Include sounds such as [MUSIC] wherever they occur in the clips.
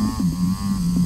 Thank you.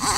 Ha [LAUGHS] ha!